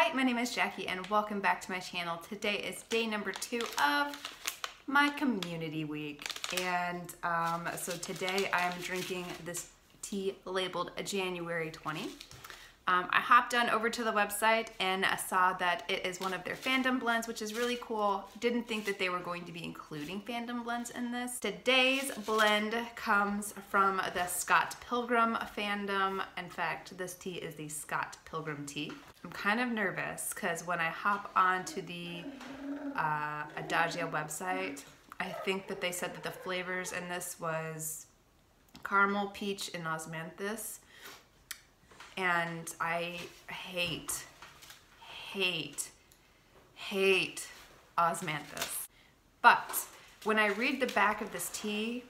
Hi, my name is Jackie and welcome back to my channel. Today is day number two of my communiTEA week. And um, so today I'm drinking this tea labeled January 20. Um, I hopped on over to the website and I saw that it is one of their fandom blends, which is really cool. Didn't think that they were going to be including fandom blends in this. Today's blend comes from the Scott Pilgrim fandom. In fact, this tea is the Scott Pilgrim tea. I'm kind of nervous because when I hop onto the uh, Adagio website, I think that they said that the flavors in this was caramel, peach, and osmanthus and I hate, hate, hate osmanthus. But when I read the back of this tea,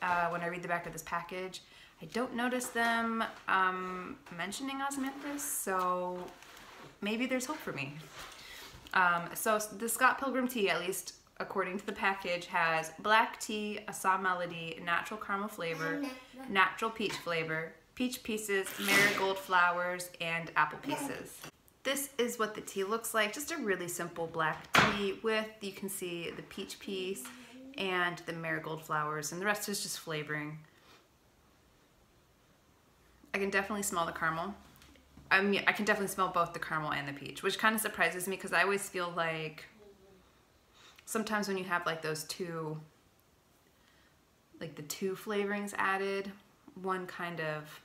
uh, when I read the back of this package, I don't notice them um, mentioning osmanthus, so maybe there's hope for me. Um, so the Scott Pilgrim tea, at least according to the package, has black tea, Assam melody, natural caramel flavor, natural peach flavor, peach pieces, marigold flowers, and apple pieces. This is what the tea looks like, just a really simple black tea with, you can see the peach piece and the marigold flowers, and the rest is just flavoring. I can definitely smell the caramel. I mean, I can definitely smell both the caramel and the peach, which kind of surprises me because I always feel like sometimes when you have like those two, like the two flavorings added, one kind of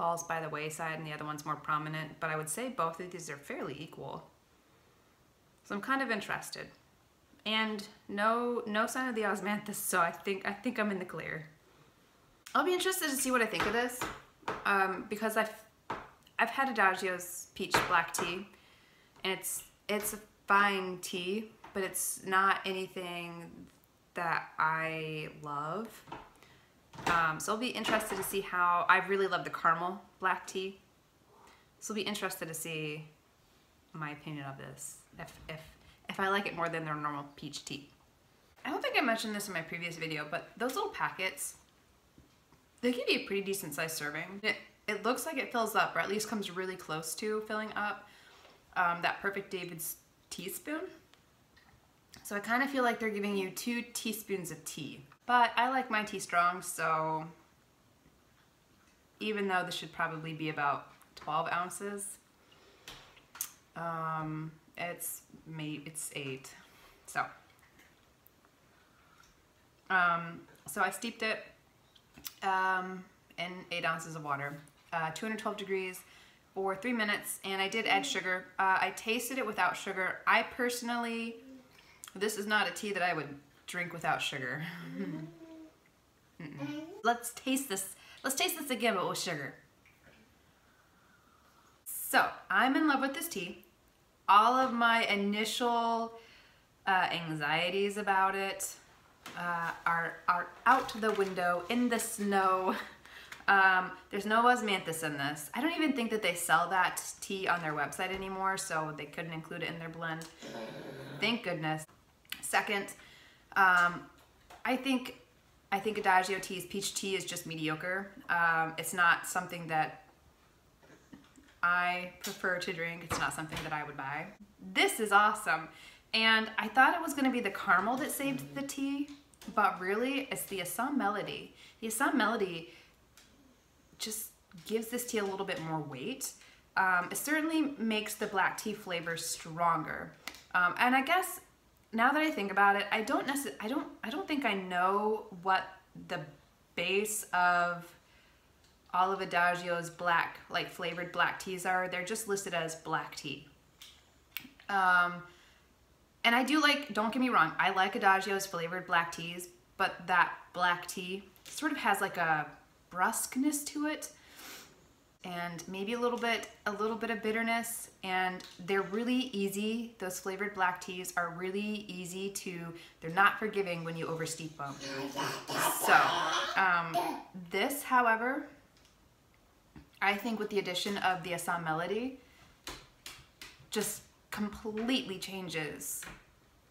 falls by the wayside and the other one's more prominent, but I would say both of these are fairly equal. So I'm kind of interested. And no no sign of the osmanthus, so I think I think I'm in the clear. I'll be interested to see what I think of this um, because I've I've had Adagio's peach black tea, and it's it's a fine tea, but it's not anything that I love. Um, so I'll be interested to see how, I really love the caramel black tea. So I'll be interested to see my opinion of this, if, if, if I like it more than their normal peach tea. I don't think I mentioned this in my previous video, but those little packets, they give you a pretty decent sized serving. It, it looks like it fills up, or at least comes really close to filling up um, that Perfect DavidsTea spoon. So I kind of feel like they're giving you two teaspoons of tea. But I like my tea strong, so even though this should probably be about 12 ounces, um, it's maybe it's eight. So, um, so I steeped it um, in eight ounces of water, uh, 212 degrees for three minutes, and I did add sugar. Uh, I tasted it without sugar. I personally, this is not a tea that I would drink without sugar. Mm -mm. Let's taste this. Let's taste this again, but with sugar. So, I'm in love with this tea. All of my initial uh, anxieties about it uh, are, are out the window in the snow. Um, there's no osmanthus in this. I don't even think that they sell that tea on their website anymore, so they couldn't include it in their blend. Thank goodness. Second, um, I think I think Adagio tea's peach tea is just mediocre. Um, it's not something that I prefer to drink. It's not something that I would buy. This is awesome. And I thought it was gonna be the caramel that saved the tea, but really it's the Assam Melody. The Assam Melody just gives this tea a little bit more weight. Um, it certainly makes the black tea flavor stronger. Um, and I guess now that I think about it, I don't necessarily, I don't, I don't think I know what the base of all of Adagio's black, like flavored black teas are. They're just listed as black tea. Um, and I do like, don't get me wrong, I like Adagio's flavored black teas, but that black tea sort of has like a brusqueness to it and maybe a little bit a little bit of bitterness and they're really easy. Those flavored black teas are really easy to they're not forgiving when you oversteep them. So um, this however I think with the addition of the Assam Melody just completely changes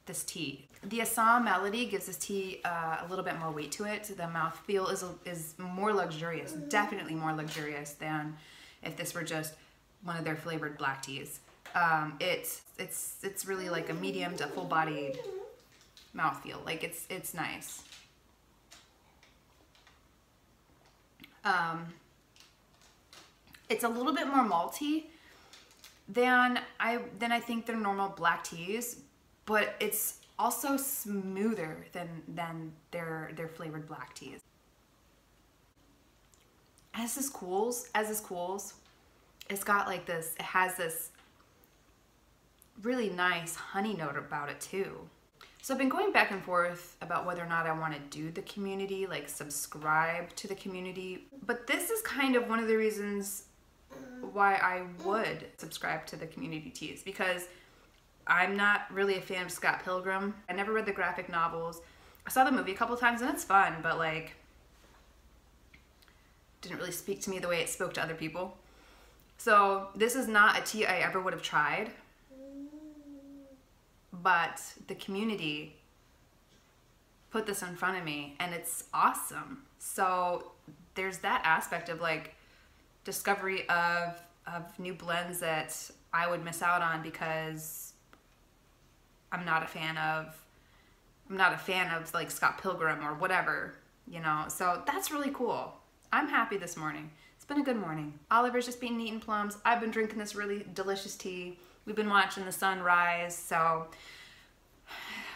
this tea. The Assam Melody gives this tea uh, a little bit more weight to it. The mouthfeel is, is more luxurious, definitely more luxurious than if this were just one of their flavored black teas. Um, it's it's it's really like a medium to full bodied mouthfeel. Like it's it's nice. Um, it's a little bit more malty than I than I think their normal black teas, but it's also smoother than than their their flavored black teas. As this cools, as this cools, it's got like this, it has this really nice honey note about it too. So I've been going back and forth about whether or not I want to do the communiTEA, like subscribe to the communiTEA. But this is kind of one of the reasons why I would subscribe to the communiTEA teas because I'm not really a fan of Scott Pilgrim. I never read the graphic novels. I saw the movie a couple times and it's fun, but like didn't really speak to me the way it spoke to other people. So this is not a tea I ever would have tried, but the communiTEA put this in front of me and it's awesome. So there's that aspect of like discovery of of new blends that I would miss out on because I'm not a fan of I'm not a fan of like Scott Pilgrim or whatever, you know. So that's really cool. I'm happy this morning. It's been a good morning. Oliver's just been eating plums. I've been drinking this really delicious tea. We've been watching the sun rise. So,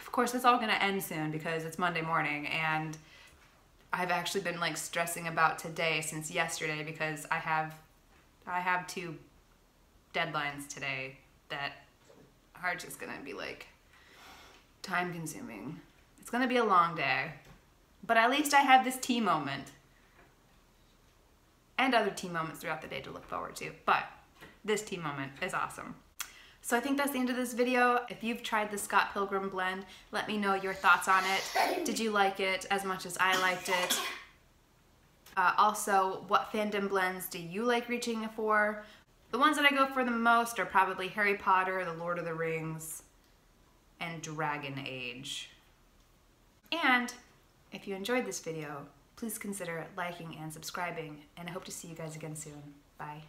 of course, it's all to end soon because it's Monday morning. And I've actually been like stressing about today since yesterday because I have I have two deadlines today that are just to be like time consuming. It's to be a long day. But at least I have this tea moment and other tea moments throughout the day to look forward to. But this tea moment is awesome. So I think that's the end of this video. If you've tried the Scott Pilgrim blend, let me know your thoughts on it. Did you like it as much as I liked it? Uh, also, what fandom blends do you like reaching for? The ones that I go for the most are probably Harry Potter, The Lord of the Rings, and Dragon Age. And if you enjoyed this video, please consider liking and subscribing, and I hope to see you guys again soon. Bye.